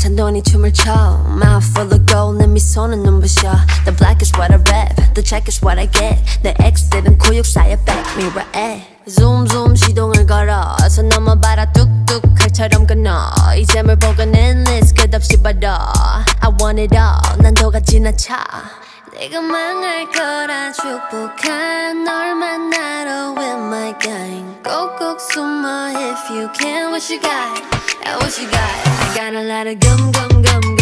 잔돈이 춤을 춰 Mouth full of gold 내 미소는 눈부셔 The black is what I rap The check is what I get 내 X들은 고육사의 백미러에 Zoom zoom 시동을 걸어서 넘어봐라 뚝뚝 칼처럼 끊어 이 잼을 보고는 endless 끝없이 받아 I want it all 난 도가 지나쳐 내가 망할 거라 축복한 널 만나러 with my gang 꼭꼭 숨어 if you can what you got yeah, what you got I got a lot of gum gum gum gum gum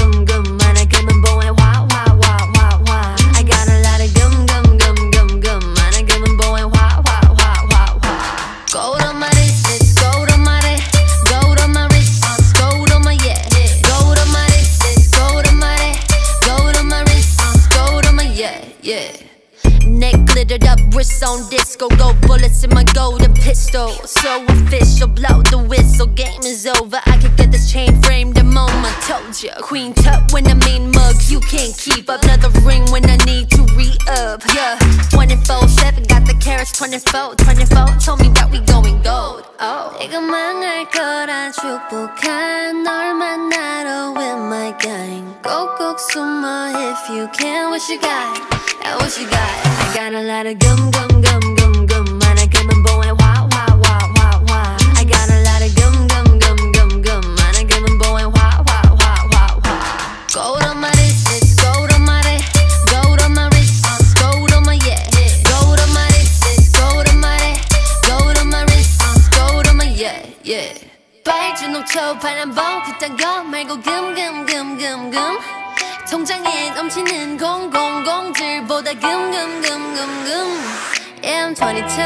glittered up, wrist on disco Gold bullets in my golden pistol So official, blow the whistle Game is over, I could get this chain framed the moment Told ya, queen tut when I mean mug You can't keep up, another ring when I need to re-up Yeah, 24-7, got the carrots 24, 24 Told me that we going gold Oh, 내가 망할 거라 축복한 널 만나러 with my gang 꼭꼭 숨어 if you can what you got yeah, what you got I got a lot of gum gum gum gum gum 많아 금은 보에 화화화화화 I got a lot of gum gum gum gum gum 많아 금은 보에 화화화화화 Gold on my wrist, it's gold on my wrist Gold on my wrist, it's gold on my yeah Gold on my wrist, it's gold on my wrist Gold on my wrist, it's gold on my yeah yeah 빨주 녹초 파란 봄 그딴 거 말고 금금금금금 통장에 넘치는 공공공들보다 금금금금금 Yeah I'm 22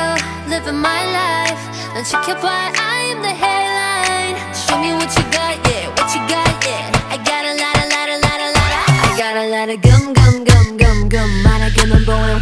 living my life 넌 지켜봐 I am the headline Show me what you got yeah what you got yeah I got a lot a lot a lot a lot I got a lot of gum gum gum gum gum 금은 보에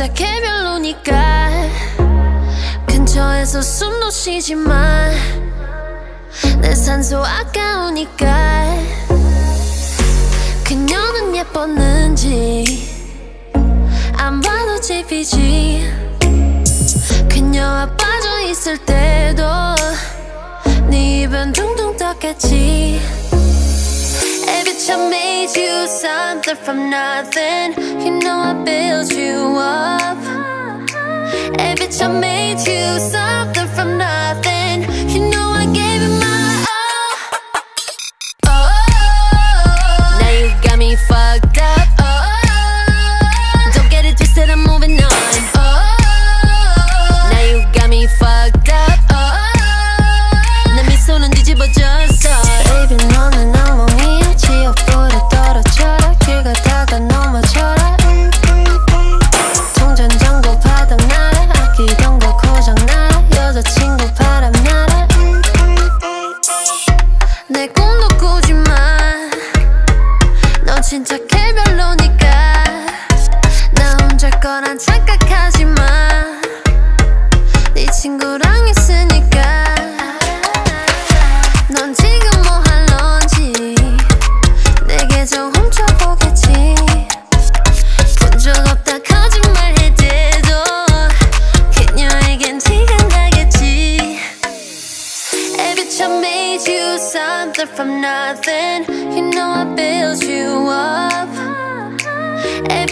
어색해 별로니까 근처에서 숨도 쉬지만 내 산소 아까우니까 그녀는 예뻤는지 안 봐도 집이지. 그녀와 빠져 있을 때도 네 입은 둥둥 떴겠지. bitch, I made you something from nothing. You know I built you up. Hey bitch, I made you something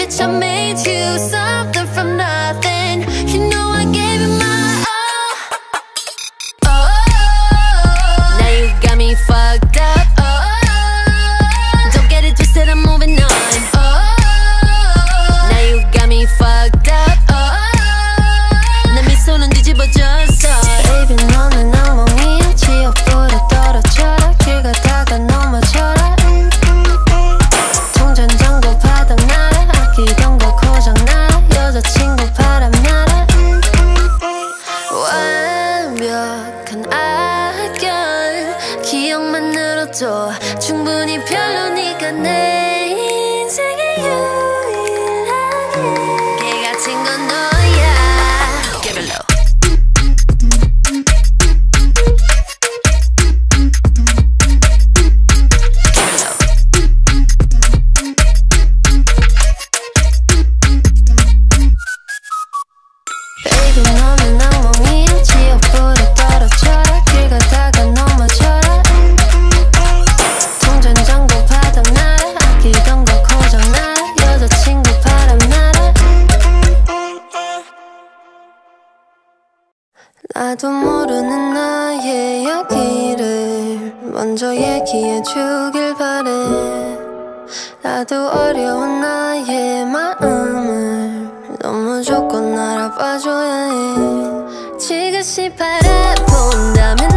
bitch, I made you so 나도 모르는 나의 이야기를 먼저 얘기해 주길 바래. 나도 어려운 나의 마음을 너무 조건 알아봐줘야 해. 지그시 바라본다면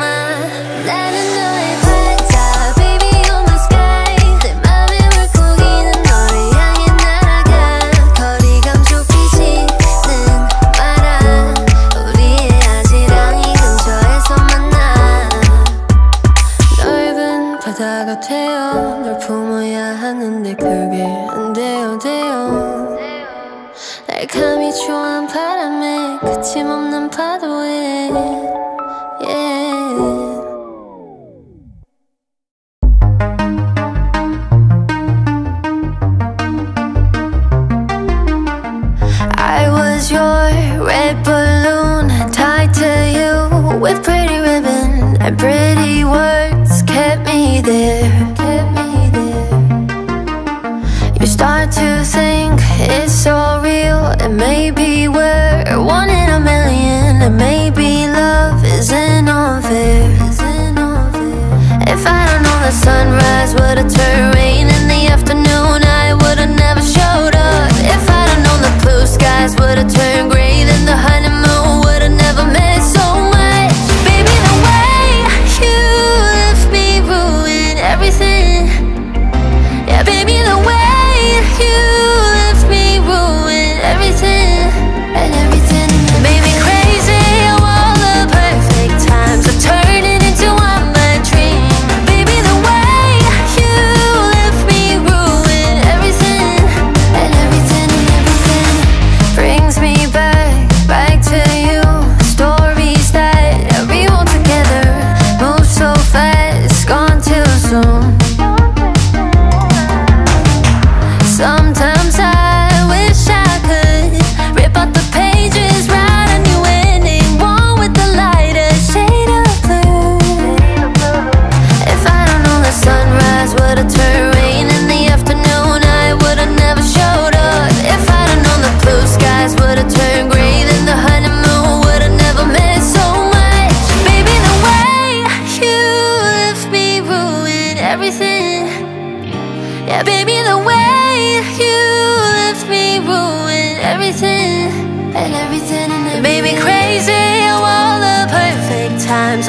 summer.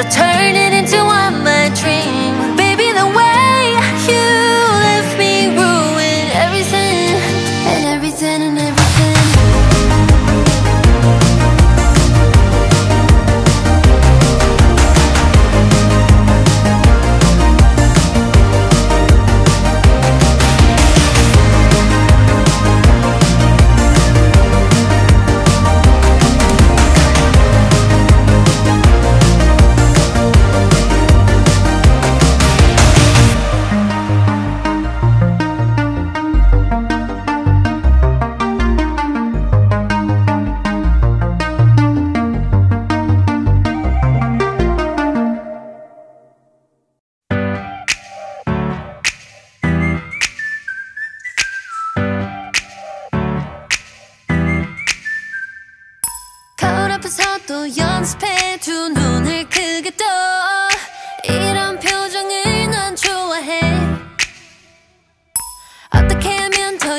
turning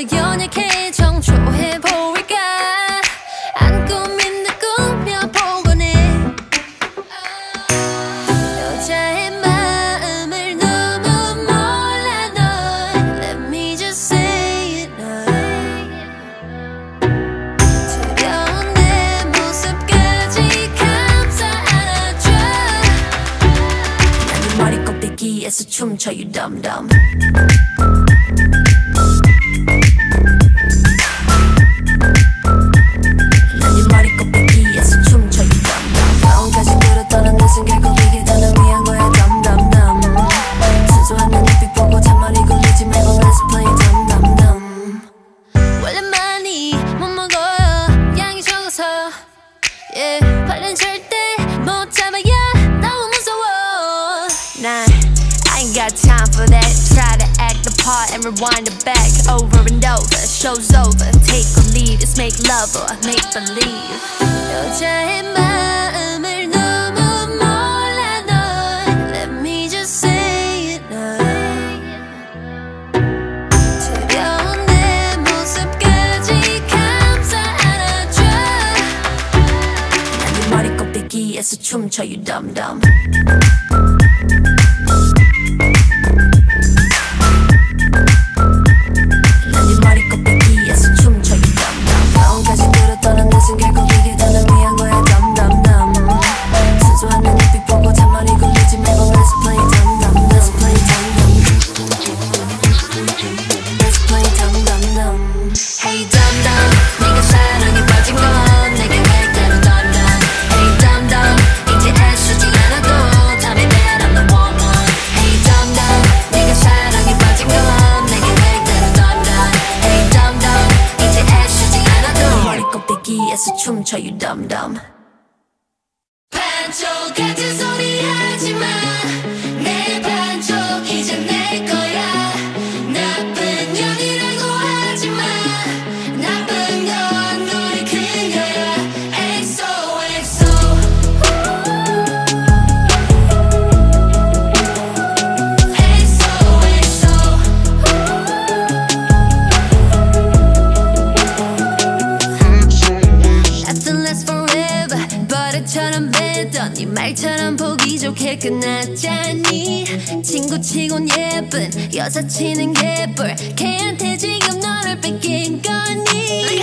연약해 정초해 보일까? 안 꾸민 듯 꾸며보곤 해. 여자의 마음을 너무 몰라 널 두려운 내 모습까지 감싸 안아줘. 나는 머리 꼭대기에서 춤춰 you dumb dumb. to chumcha, you dumb dumb. 끝났잖니. 친구 치곤 예쁜 여자 치는 개뿔 걔한테 지금 너를 뺏긴 거니.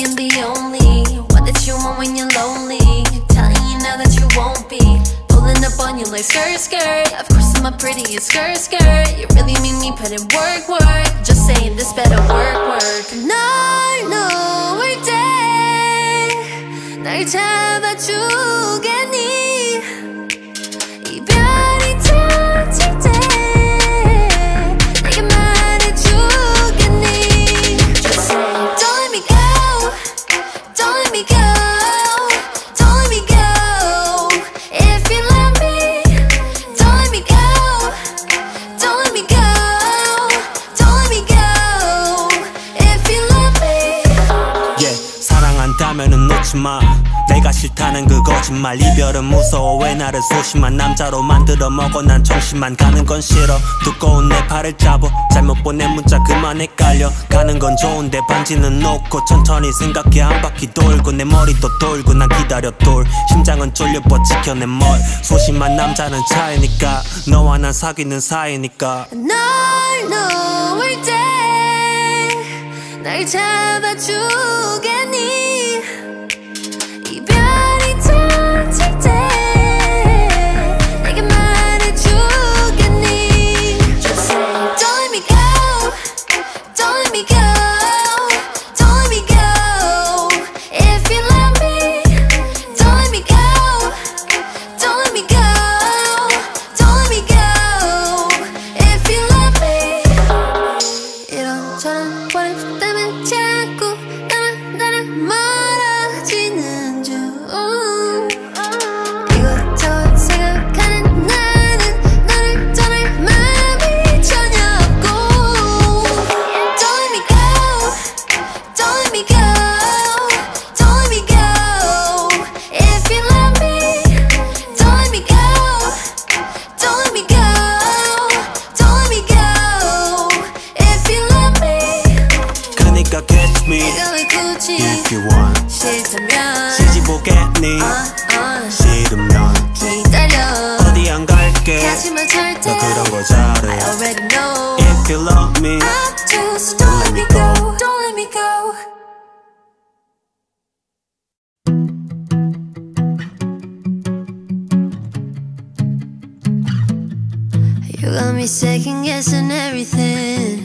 And the only one that you want when you're lonely? Telling you now that you won't be. Pulling up on you like skirt, skirt. Of course I'm a pretty skirt, skirt. You really made me put in work, work. Just saying this better work, work. No, no, we're dead 날 잡아주겠니 마. 내가 싫다는 그 거짓말. 이별은 무서워 왜 나를 소심한 남자로 만들어 먹어. 난 정신만 가는 건 싫어. 두꺼운 내 팔을 잡아 잘못 보낸 문자 그만 헷갈려. 가는 건 좋은데 반지는 놓고 천천히 생각해. 한 바퀴 돌고 내 머리도 돌고 난 기다려 돌. 심장은 쫄려 뻗 지켜낸 뭘. 소심한 남자는 차이니까. 너와 난 사귀는 사이니까. 널 놓을 때 날 잡아주겠 너 그런 거 잘해 If you love me just don't let me go. Don't let me go. You got me second guessing everything.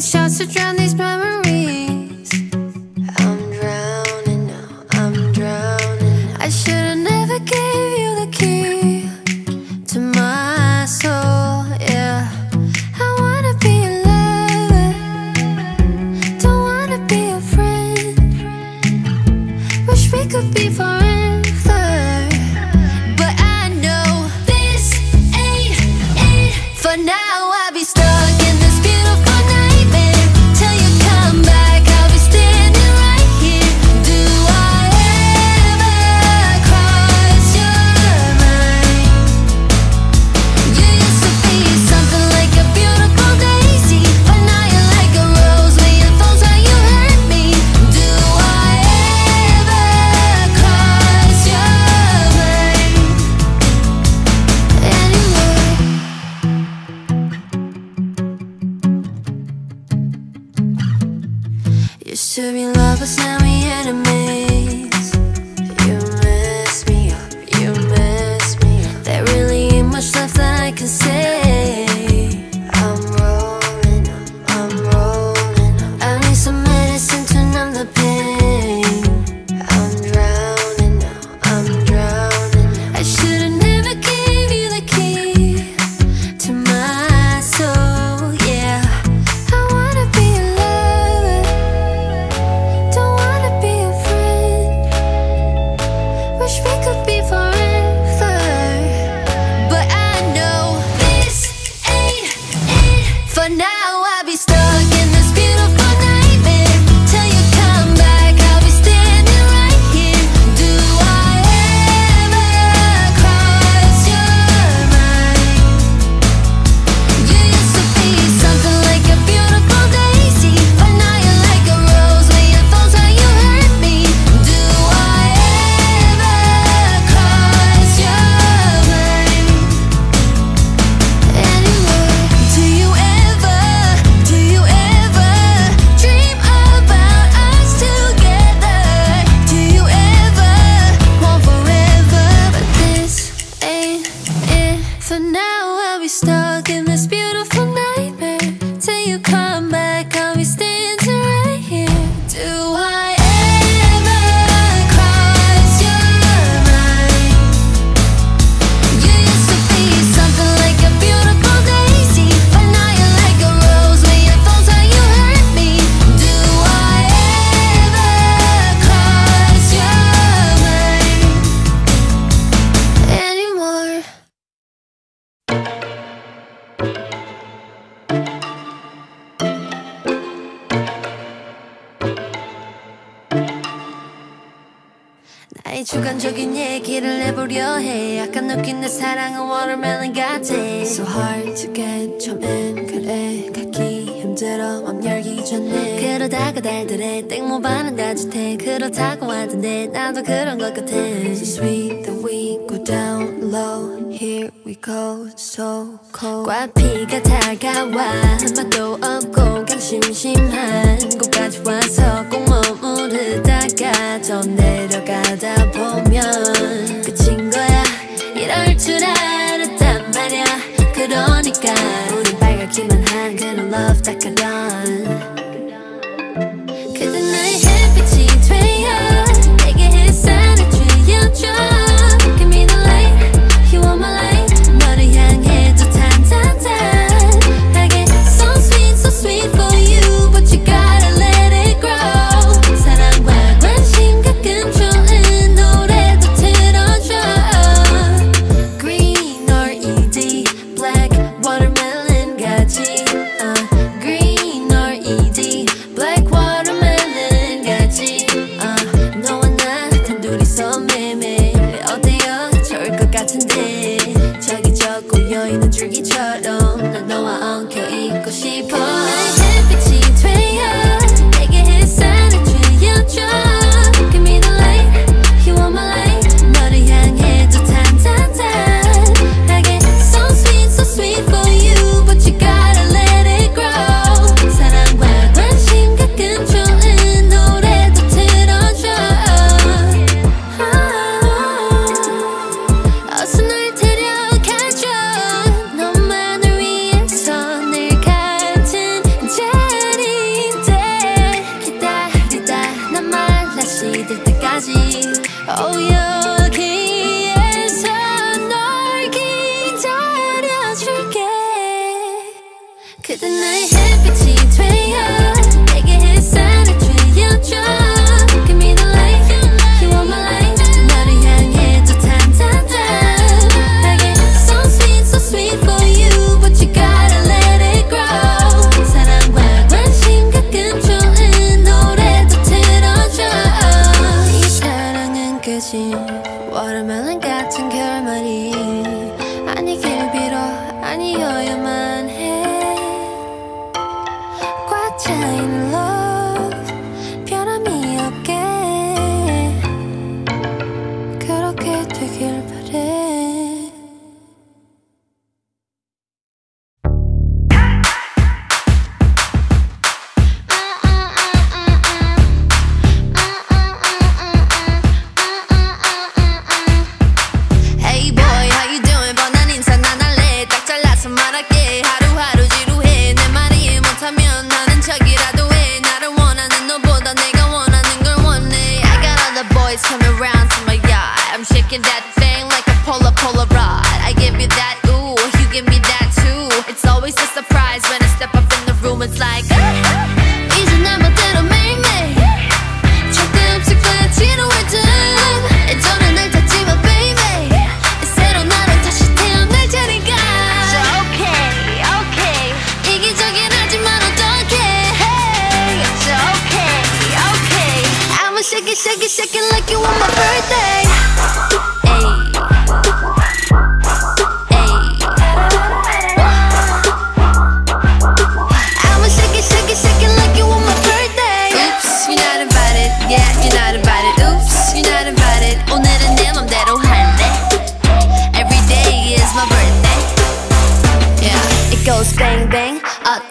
shots to drown these memories 나의 주관적인 얘기를 해보려 해. 약간 느낀 내 사랑은 watermelon 같아. So hard to get 처음엔 그래. 닫기 힘들어 맘 열기 전에. 그러다가 달달해 땡모반은 따뜻해 그렇다고 하던데 나도 그런 것 같아. So sweet that we go down low here 과피가 다가와 한마도 없고 강 심심한 곳까지 와서 꼭 머무르다가 더 내려가다 보면 끝인 거야. 이럴 줄 알았단 말야. 그러니까 우린 빨갛기만 한 그런 love 다 그런 shaking like you want my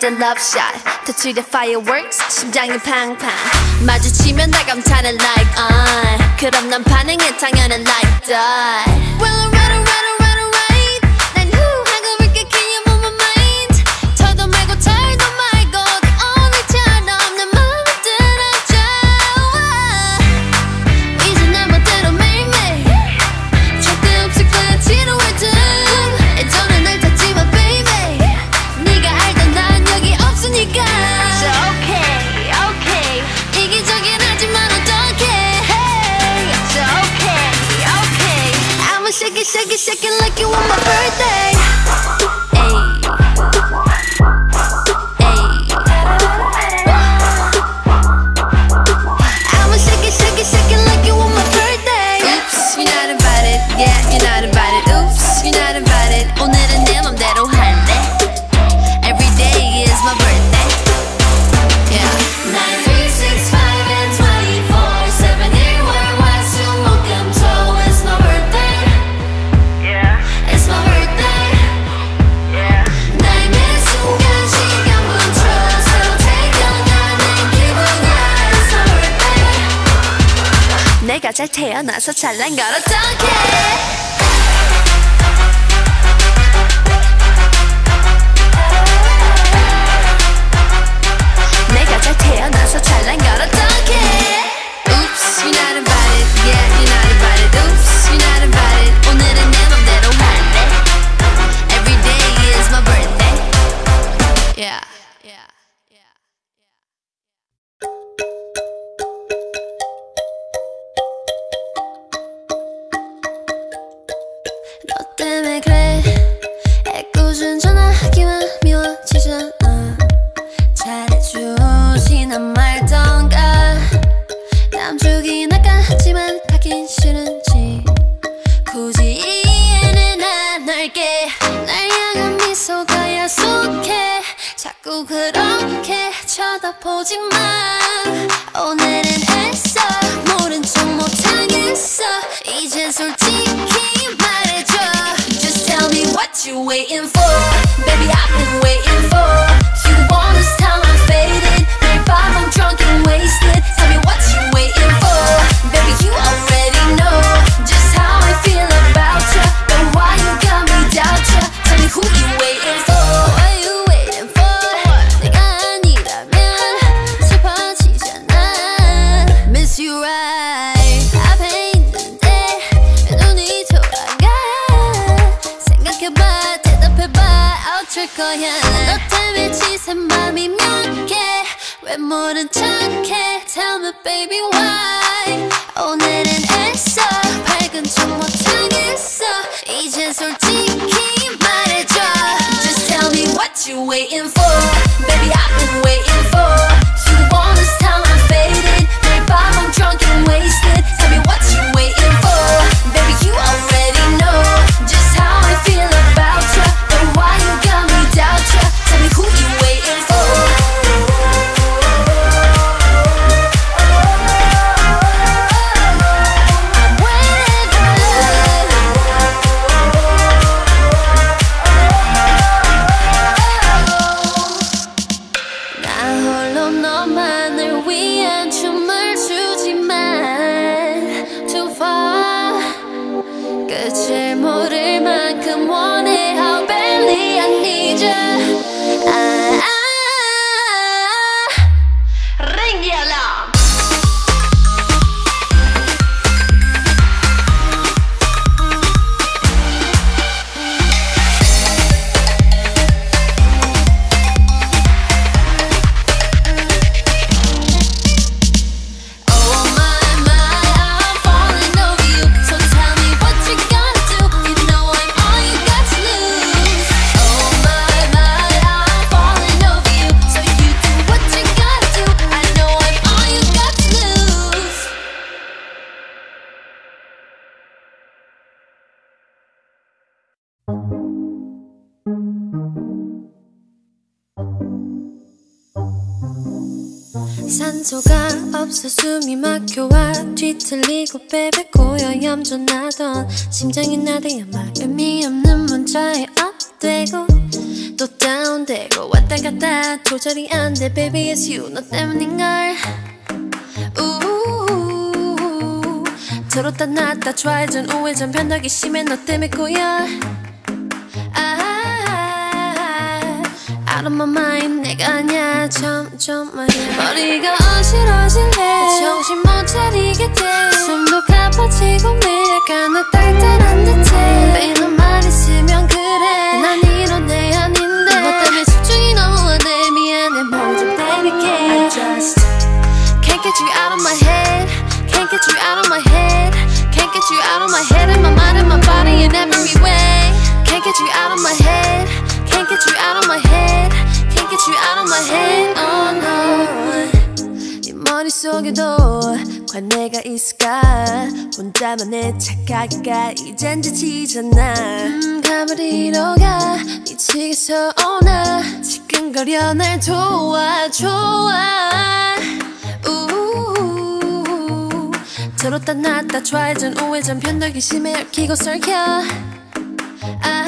the love shot. 터치 the fireworks 심장이 팡팡. 마주치면 나 감탄해 like on 그럼 난 반응해 당연해 like that shake it, shake it, shake it like you want my birthday. 잘 태어나서 잘난 걸 어떡해 그래? 애꿎은 전화하기만 미워지잖아. 잘해주진 안 말던가. 남 주긴 아까지만 가긴 싫은지. 굳이 이해는 안 할게. 날 향한 미소가 야속해. 자꾸 그렇게 쳐다보지 마. 오늘 you waiting for? Baby I've been waiting for 몇개왜 모른 척해 Tell me baby why 오늘은 애써 밝은 척 못하겠어 이젠 솔직히 말해줘 Just tell me what you waiting for Baby I've been waiting for 산소가 없어 숨이 막혀와 뒤틀리고 베베 고여 얌전하던 심장이 나대야만 의미 없는 문자에 업되고 또 다운되고 왔다 갔다 조절이 안 돼. Baby it's you. 너 때문인걸. 우우우우 들었다 놨다. 좌회전 우회전. 변덕이 심해. 너 때문에 꼬여. 아 Out of my mind 내가 아냐 점점 말이야 머리가 어지러질래 정신 못 차리게 돼. 숨도 가빠지고 매일 가 나 딸딸한 듯해. 매일 너만 있 속에도 과연 내가 있을까? 혼자만의 착각가 이젠 지치잖아. 음, 가버리러 가. 미치겠어 오나. 지끈거려 날 도와줘 우우우우 들었다 놨다 좌회전 우회전. 변덕이 심해 얽히고 설켜. 아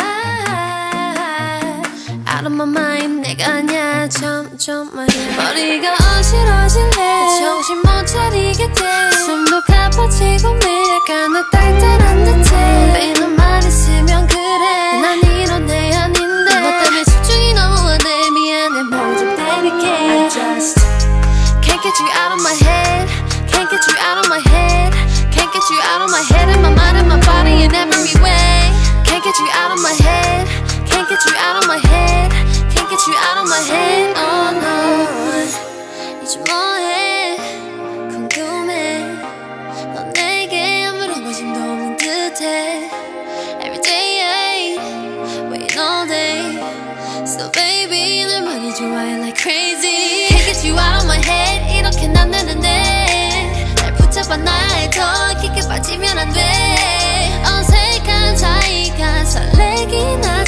out of my mind 내가 아니야 점점 말이야 머리가 어지러질래 정신 못 차리게 돼 숨도 가빠지고 매 약간 나딸딸한 듯해 매일은 말했으면 그래 난 이런 애 아닌데 너 때문에 집중이 너무 안돼 미안해 뭐좀 때릴게 I just can't get you out of my head can't get you out of my head can't get you out of my head you out of my head Oh no 이제 뭐해 궁금해 넌 내게 아무런 관심도 없는 듯해 Every day waiting all day So baby 널 많이 좋아해 like crazy Can't get you out of my head 이렇게 난 되는데 날 붙잡아 나에 더 깊게 빠지면 안돼 어색한 차이가 설레긴 하